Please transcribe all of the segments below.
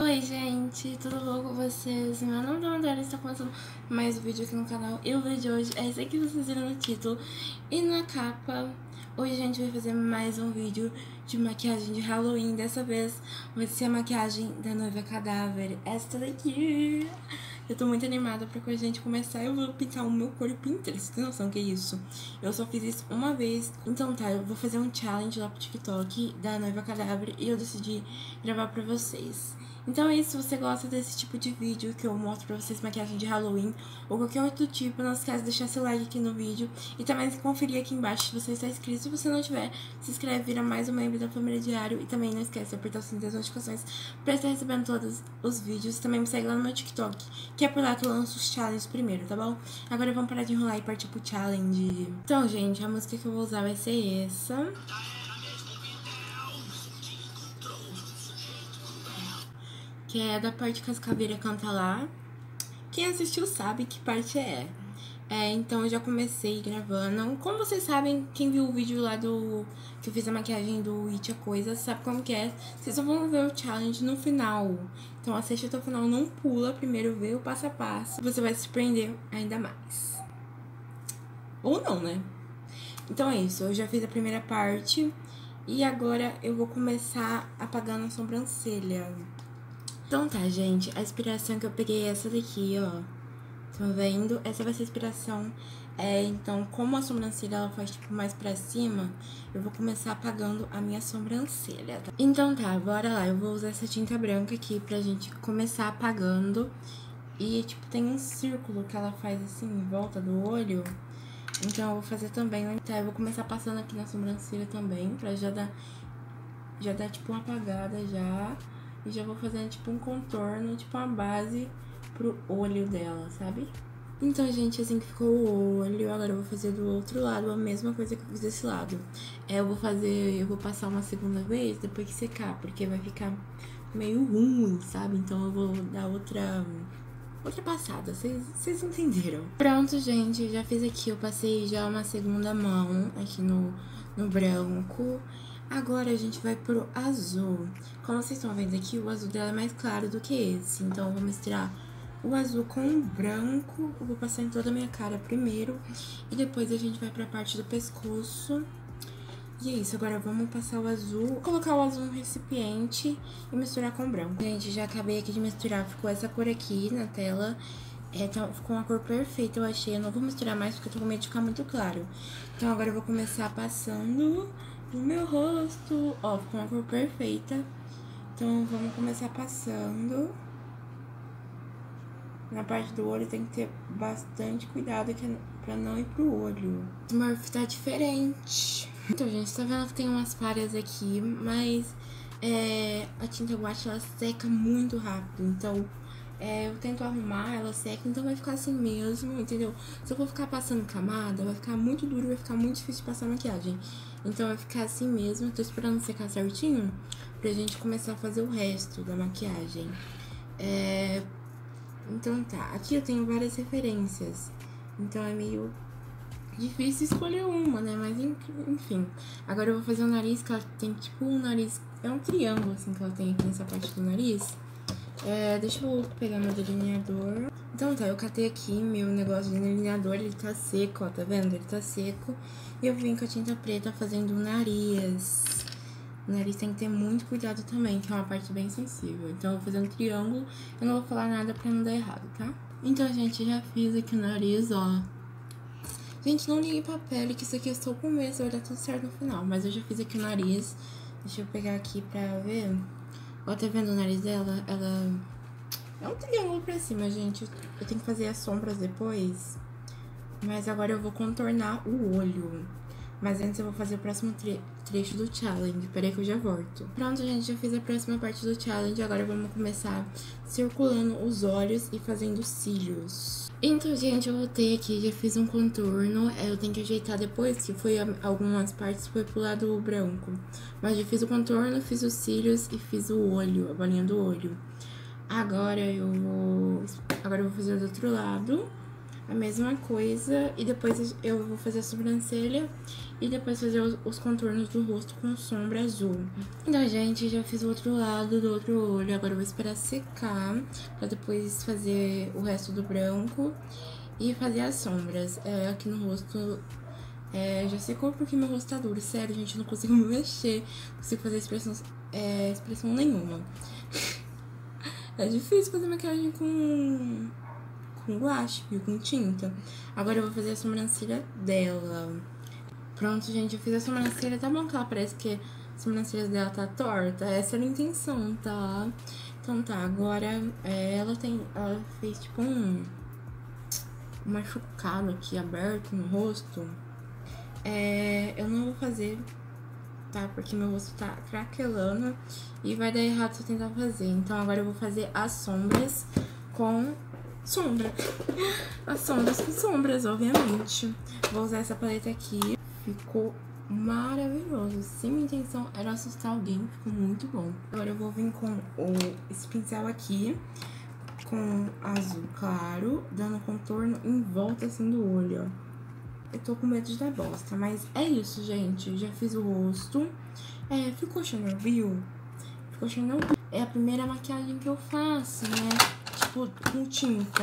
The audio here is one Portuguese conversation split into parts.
Oi, gente, tudo bom com vocês? Meu nome é Mandela está começando mais um vídeo aqui no canal. E o vídeo de hoje é esse que vocês viram no título e na capa. Hoje a gente vai fazer mais um vídeo de maquiagem de Halloween. Dessa vez vai ser a maquiagem da noiva cadáver, esta daqui. Eu tô muito animada pra quando a gente começar eu vou pintar o meu corpo inteiro. Vocês têm noção que é isso? Eu só fiz isso uma vez. Então tá, eu vou fazer um challenge lá pro TikTok da noiva cadáver e eu decidi gravar pra vocês. Então é isso, se você gosta desse tipo de vídeo que eu mostro pra vocês maquiagem de Halloween ou qualquer outro tipo, não esquece de deixar seu like aqui no vídeo e também conferir aqui embaixo se você está inscrito. Se você não tiver, se inscreve, vira mais um membro da família Diário e também não esquece de apertar o sininho das notificações pra estar recebendo todos os vídeos. Também me segue lá no meu TikTok, que é por lá que eu lanço os challenges primeiro, tá bom? Agora vamos parar de enrolar e partir pro challenge. Então, gente, a música que eu vou usar vai ser essa. Que é da parte que as caveiras canta lá. Quem assistiu sabe que parte é. É, então eu já comecei gravando. Como vocês sabem, quem viu o vídeo lá do. que eu fiz a maquiagem do It a Coisa, sabe como que é. Vocês só vão ver o challenge no final. Então assiste até o final, não pula, primeiro vê o passo a passo. Você vai se surpreender ainda mais. Ou não, né? Então é isso, eu já fiz a primeira parte. E agora eu vou começar apagando a sobrancelha. Então tá, gente, a inspiração que eu peguei é essa daqui, ó. Estão vendo? Essa vai ser a inspiração. É, então, como a sobrancelha ela faz, tipo, mais pra cima, eu vou começar apagando a minha sobrancelha, tá? Então tá, bora lá. Eu vou usar essa tinta branca aqui pra gente começar apagando. E, tipo, tem um círculo que ela faz assim, em volta do olho. Então, eu vou fazer também. Tá, eu vou começar passando aqui na sobrancelha também, pra já dar, já dar tipo, uma apagada já. E já vou fazendo, tipo, um contorno, tipo, uma base pro olho dela, sabe? Então, gente, assim que ficou o olho, agora eu vou fazer do outro lado a mesma coisa que eu fiz desse lado. É, eu vou fazer, eu vou passar uma segunda vez depois que secar, porque vai ficar meio ruim, sabe? Então eu vou dar outra outra passada, vocês entenderam. Pronto, gente, já fiz aqui, eu passei já uma segunda mão aqui no, no branco. Agora a gente vai pro azul. Como vocês estão vendo aqui, o azul dela é mais claro do que esse. Então eu vou misturar o azul com o branco. Eu vou passar em toda a minha cara primeiro. E depois a gente vai pra parte do pescoço. E é isso, agora vamos passar o azul, colocar o azul no recipiente e misturar com o branco. Gente, já acabei aqui de misturar, ficou essa cor aqui na tela. É, tá, ficou uma cor perfeita, eu achei. Eu não vou misturar mais porque eu tô com medo de ficar muito claro. Então agora eu vou começar passando no meu rosto. Ó, ficou uma cor perfeita. Então, vamos começar passando. Na parte do olho tem que ter bastante cuidado aqui pra não ir pro olho. O Smurf tá diferente. Então, gente, tá vendo que tem umas falhas aqui, mas é, a tinta guache, ela seca muito rápido. Então, é, eu tento arrumar, ela seca, então vai ficar assim mesmo, entendeu? Se eu for ficar passando camada, vai ficar muito duro, vai ficar muito difícil de passar maquiagem. Então vai ficar assim mesmo, tô esperando secar certinho pra gente começar a fazer o resto da maquiagem. É... Então tá, aqui eu tenho várias referências, então é meio difícil escolher uma, né? Mas enfim. Agora eu vou fazer o nariz, que ela tem tipo um nariz. É um triângulo assim que ela tem aqui nessa parte do nariz. É, deixa eu pegar meu delineador. Então tá, eu catei aqui meu negócio de delineador, ele tá seco, ó, tá vendo? Ele tá seco. E eu vim com a tinta preta fazendo o nariz. O nariz tem que ter muito cuidado também, que é uma parte bem sensível. Então eu vou fazer um triângulo, eu não vou falar nada pra não dar errado, tá? Então, gente, já fiz aqui o nariz, ó. Gente, não liguei pra pele, que isso aqui eu estou com medo, vai dar tudo certo no final. Mas eu já fiz aqui o nariz. Deixa eu pegar aqui pra ver. Ó, tá vendo o nariz dela? Ela é um triângulo pra cima, gente. Eu tenho que fazer as sombras depois. Mas agora eu vou contornar o olho. Mas antes eu vou fazer o próximo tre trecho do challenge. Peraí que eu já volto. Pronto, gente, já fiz a próxima parte do challenge. Agora vamos começar circulando os olhos e fazendo cílios. Então, gente, eu voltei aqui, já fiz um contorno. É, eu tenho que ajeitar depois, que foi algumas partes foi pro lado branco. Mas já fiz o contorno, fiz os cílios e fiz o olho, a bolinha do olho. Agora eu vou... Agora eu vou fazer do outro lado. A mesma coisa e depois eu vou fazer a sobrancelha e depois fazer os, os, contornos do rosto com sombra azul. Então, gente, já fiz o outro lado do outro olho, agora eu vou esperar secar pra depois fazer o resto do branco e fazer as sombras. É, aqui no rosto é, já secou porque meu rosto tá duro, sério, gente, eu não consigo me mexer, não consigo fazer expressão, é, expressão nenhuma. é difícil fazer maquiagem com com guache, viu? Com tinta. Agora eu vou fazer a sobrancelha dela. Pronto, gente, eu fiz a sobrancelha. Tá bom que ela parece que a sobrancelha dela tá torta. Essa era a intenção, tá? Então tá, agora é, ela tem. Ela fez tipo. Um machucado aqui aberto no rosto. É, eu não vou fazer, tá? Porque meu rosto tá craquelando e vai dar errado se eu tentar fazer. Então agora eu vou fazer as sombras com sombra. As sombras com sombras, obviamente. Vou usar essa paleta aqui. Ficou maravilhoso. Se minha intenção era assustar alguém, ficou muito bom. Agora eu vou vir com o, esse pincel aqui, com azul claro, dando contorno em volta assim do olho, ó. Eu tô com medo de dar bosta, mas é isso, gente. Já fiz o rosto. É, ficou Chanel, Ficou Chanel. É a primeira maquiagem que eu faço, né? Tipo, com tinta.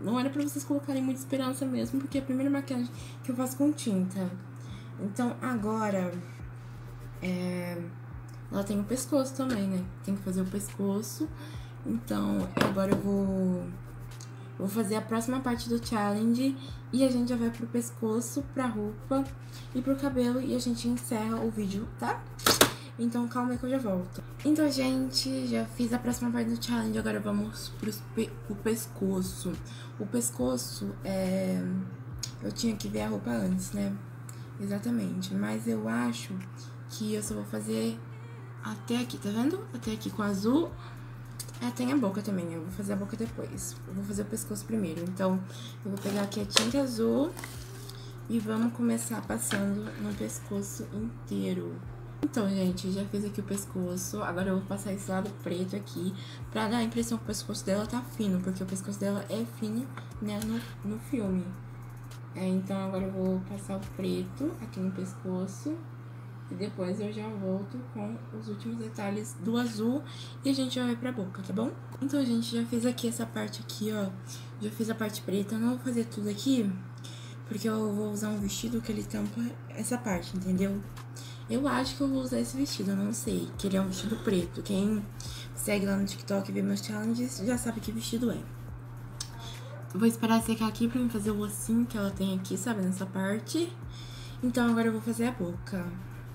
Não era pra vocês colocarem muita esperança mesmo, porque é a primeira maquiagem que eu faço com tinta. Então, agora... É... Ela tem o pescoço também, né? Tem que fazer o pescoço. Então, agora eu vou... Vou fazer a próxima parte do challenge e a gente já vai pro pescoço, pra roupa e pro cabelo e a gente encerra o vídeo, tá? Então calma que eu já volto. Então, gente, já fiz a próxima parte do challenge. Agora vamos pro pescoço. O pescoço, é... Eu tinha que ver a roupa antes, né? Exatamente. Mas eu acho que eu só vou fazer até aqui, tá vendo? Até aqui com azul. É, tem a boca também, eu vou fazer a boca depois. Eu vou fazer o pescoço primeiro. Então, eu vou pegar aqui a tinta azul e vamos começar passando no pescoço inteiro. Então, gente, já fiz aqui o pescoço. Agora eu vou passar esse lado preto aqui pra dar a impressão que o pescoço dela tá fino, porque o pescoço dela é fino, né, no, no filme. É, então, agora eu vou passar o preto aqui no pescoço. E depois eu já volto com os últimos detalhes do azul e a gente já vai pra boca, tá bom? Então, gente, já fiz aqui essa parte aqui, ó. Já fiz a parte preta. Eu não vou fazer tudo aqui, porque eu vou usar um vestido que ele tampa essa parte, entendeu? Eu acho que eu vou usar esse vestido, eu não sei. Que ele é um vestido preto. Quem segue lá no TikTok e vê meus challenges já sabe que vestido é. vou esperar secar aqui pra me fazer o ossinho que ela tem aqui, sabe? Nessa parte. Então agora eu vou fazer a boca.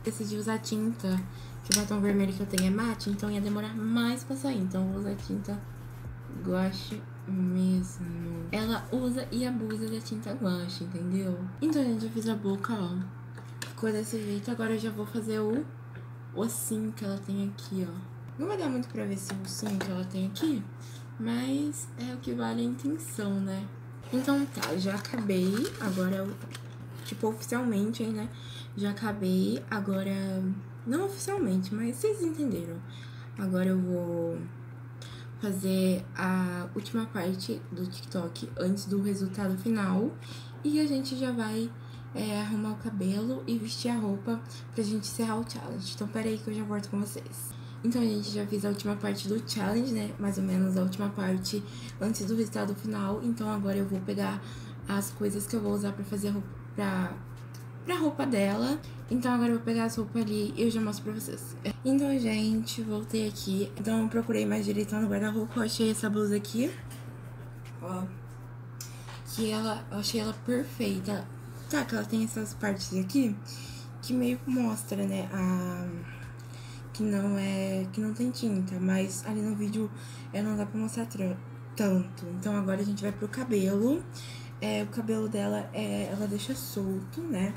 Decidi usar tinta, que o batom vermelho que eu tenho é mate, então ia demorar mais pra sair. Então eu vou usar tinta guache mesmo. Ela usa e abusa da tinta guache, entendeu? Então, gente, eu fiz a boca, ó ficou desse jeito. Agora eu já vou fazer o ossinho que ela tem aqui, ó. Não vai dar muito pra ver esse ossinho que ela tem aqui, mas é o que vale a intenção, né? Então tá, já acabei. Agora eu, tipo, oficialmente, né? Já acabei. Agora, não oficialmente, mas vocês entenderam. Agora eu vou fazer a última parte do TikTok antes do resultado final. E a gente já vai é, arrumar o cabelo e vestir a roupa pra gente encerrar o challenge. Então, peraí que eu já volto com vocês. Então, gente, já fiz a última parte do challenge, né? Mais ou menos a última parte antes do resultado final. Então, agora eu vou pegar as coisas que eu vou usar pra fazer a roupa, pra, pra roupa dela. Então, agora eu vou pegar as roupas ali e eu já mostro pra vocês. Então, gente, voltei aqui. Então, eu procurei mais direito lá no guarda-roupa. Eu achei essa blusa aqui. Ó. Que ela, eu achei ela perfeita Tá, que ela tem essas partes aqui que meio que mostra, né, a... que não é... que não tem tinta, mas ali no vídeo é, não dá pra mostrar tanto. Então agora a gente vai pro cabelo. É, o cabelo dela, é, ela deixa solto, né?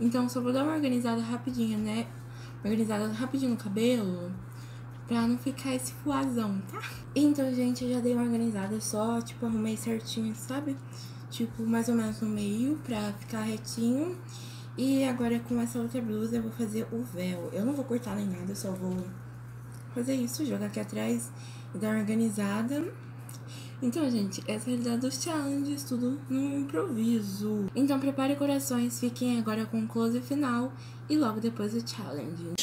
Então só vou dar uma organizada rapidinho, né? Organizada rapidinho no cabelo, pra não ficar esse fuazão, tá? Então, gente, eu já dei uma organizada só, tipo, arrumei certinho, sabe? Tipo, mais ou menos no meio pra ficar retinho. E agora com essa outra blusa eu vou fazer o véu. Eu não vou cortar nem nada, eu só vou fazer isso, jogar aqui atrás e dar uma organizada. Então, gente, essa é a realidade dos challenges, tudo no improviso. Então, prepare corações, fiquem agora com o close final e logo depois o challenge.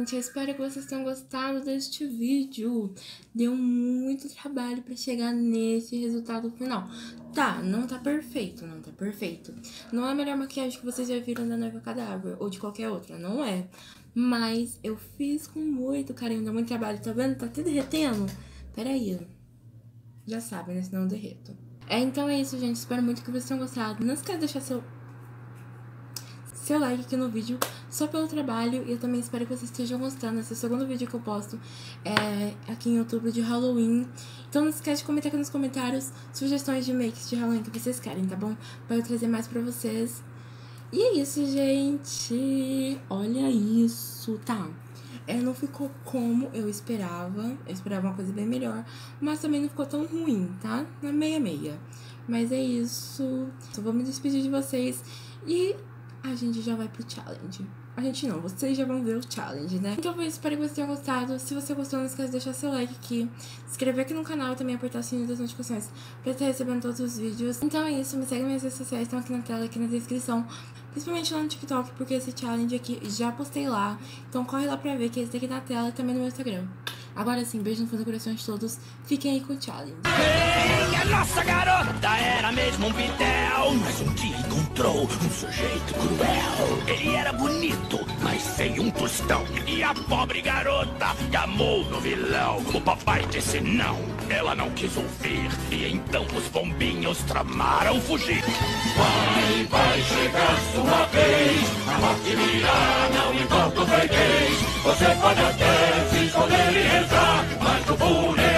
Gente, eu espero que vocês tenham gostado deste vídeo. Deu muito trabalho para chegar nesse resultado final. Tá, não tá perfeito, não tá perfeito. Não é a melhor maquiagem que vocês já viram da Noiva Cadáver ou de qualquer outra, não é. Mas eu fiz com muito carinho, deu muito trabalho, tá vendo? Tá até derretendo. Pera aí, já sabem, né? Senão eu derreto. É, então é isso, gente. Espero muito que vocês tenham gostado. Não esqueça de deixar seu seu like aqui no vídeo só pelo trabalho e eu também espero que vocês estejam gostando. Esse é o segundo vídeo que eu posto é, aqui em YouTube de Halloween. Então não esquece de comentar aqui nos comentários sugestões de makes de Halloween que vocês querem, tá bom? Pra eu trazer mais pra vocês. E é isso, gente. Olha isso, tá? É, não ficou como eu esperava. Eu esperava uma coisa bem melhor. Mas também não ficou tão ruim, tá? Na meia-meia. Mas é isso. Só vou me despedir de vocês. E a gente já vai pro challenge. A gente não, vocês já vão ver o challenge, né? Então foi isso, espero que vocês tenham gostado. Se você gostou, não esquece de deixar seu like aqui, se inscrever aqui no canal e também apertar o sininho das notificações pra estar recebendo todos os vídeos. Então é isso, me segue nas redes sociais, estão aqui na tela, aqui na descrição. Principalmente lá no TikTok, porque esse challenge aqui já postei lá. Então corre lá pra ver que esse daqui na tela e também no meu Instagram. Agora sim, beijo no fundo do coração de todos. Fiquem aí com o challenge. Ei, a nossa garota era mesmo um pitel. Mas um dia encontrou um sujeito cruel. Ele era bonito, mas sem um tostão. E a pobre garota amou no vilão. O papai disse não, ela não quis ouvir. E então os bombinhos tramaram fugir. Vai, vai chegar sua vez. A morte virá, não importa o freguês. José Panatel, hijo de Lielka, Marco Pune.